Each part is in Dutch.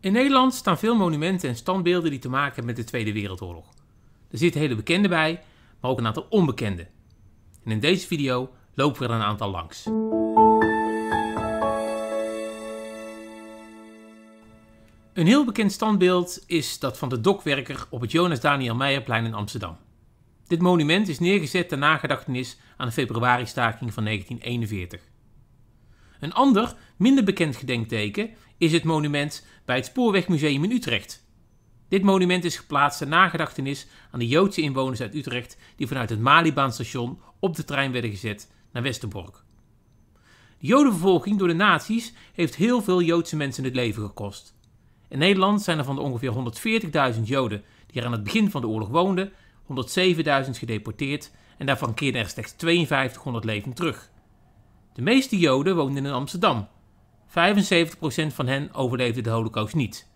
In Nederland staan veel monumenten en standbeelden die te maken hebben met de Tweede Wereldoorlog. Er zitten hele bekende bij, maar ook een aantal onbekende. En in deze video lopen we er een aantal langs. Een heel bekend standbeeld is dat van de dokwerker op het Jonas Daniel Meijerplein in Amsterdam. Dit monument is neergezet ter nagedachtenis aan de februari-staking van 1941. Een ander, minder bekend gedenkteken is het monument bij het Spoorwegmuseum in Utrecht. Dit monument is geplaatst ter nagedachtenis aan de Joodse inwoners uit Utrecht die vanuit het Malibaanstation op de trein werden gezet naar Westerbork. De jodenvervolging door de nazi's heeft heel veel Joodse mensen het leven gekost. In Nederland zijn er van de ongeveer 140.000 Joden die er aan het begin van de oorlog woonden, 107.000 gedeporteerd en daarvan keerden er slechts 5200 levend terug. De meeste Joden woonden in Amsterdam. 75% van hen overleefde de Holocaust niet.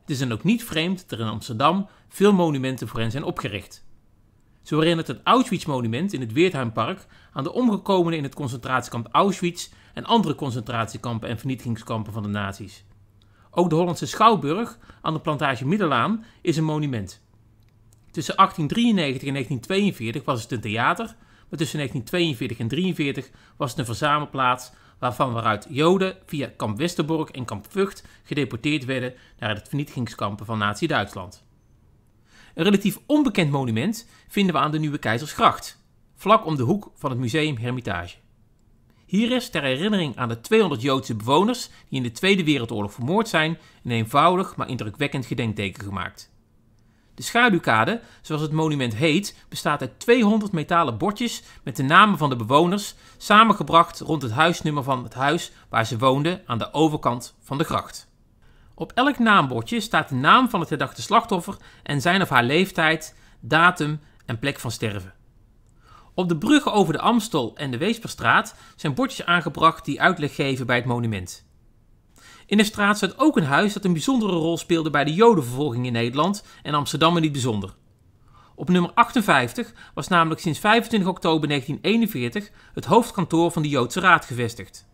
Het is dan ook niet vreemd dat er in Amsterdam veel monumenten voor hen zijn opgericht. Zo herinnert het Auschwitz-monument in het Weertuinpark aan de omgekomenen in het concentratiekamp Auschwitz en andere concentratiekampen en vernietigingskampen van de nazi's. Ook de Hollandse Schouwburg aan de plantage Middelaan is een monument. Tussen 1893 en 1942 was het een theater, tussen 1942 en 1943 was het een verzamelplaats waarvan waaruit Joden via kamp Westerbork en kamp Vught gedeporteerd werden naar het vernietigingskampen van Nazi-Duitsland. Een relatief onbekend monument vinden we aan de Nieuwe Keizersgracht, vlak om de hoek van het museum Hermitage. Hier is ter herinnering aan de 200 Joodse bewoners die in de Tweede Wereldoorlog vermoord zijn, een eenvoudig maar indrukwekkend gedenkteken gemaakt. De schaduwkade, zoals het monument heet, bestaat uit 200 metalen bordjes met de namen van de bewoners, samengebracht rond het huisnummer van het huis waar ze woonden aan de overkant van de gracht. Op elk naambordje staat de naam van het herdachte slachtoffer en zijn of haar leeftijd, datum en plek van sterven. Op de bruggen over de Amstel en de Weesperstraat zijn bordjes aangebracht die uitleg geven bij het monument. In de straat staat ook een huis dat een bijzondere rol speelde bij de Jodenvervolging in Nederland en Amsterdam in niet bijzonder. Op nummer 58 was namelijk sinds 25 oktober 1941 het hoofdkantoor van de Joodse Raad gevestigd.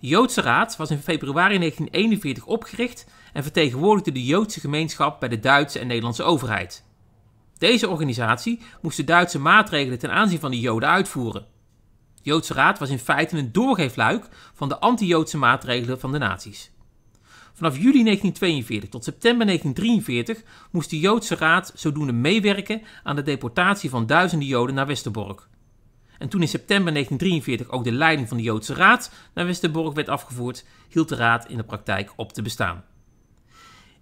De Joodse Raad was in februari 1941 opgericht en vertegenwoordigde de Joodse gemeenschap bij de Duitse en Nederlandse overheid. Deze organisatie moest de Duitse maatregelen ten aanzien van de Joden uitvoeren. Joodse Raad was in feite een doorgeefluik van de anti-Joodse maatregelen van de nazi's. Vanaf juli 1942 tot september 1943 moest de Joodse Raad zodoende meewerken aan de deportatie van duizenden Joden naar Westerbork. En toen in september 1943 ook de leiding van de Joodse Raad naar Westerbork werd afgevoerd, hield de Raad in de praktijk op te bestaan.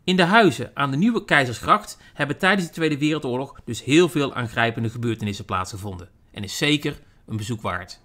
In de huizen aan de Nieuwe Keizersgracht hebben tijdens de Tweede Wereldoorlog dus heel veel aangrijpende gebeurtenissen plaatsgevonden en is zeker een bezoek waard.